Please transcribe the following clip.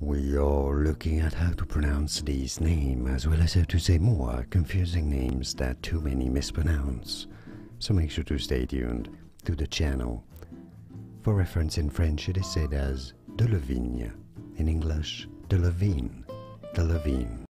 We are looking at how to pronounce these names as well as how to say more confusing names that too many mispronounce. So make sure to stay tuned to the channel. For reference in French, it is said as Delevingne. In English, Delevingne, de Levine.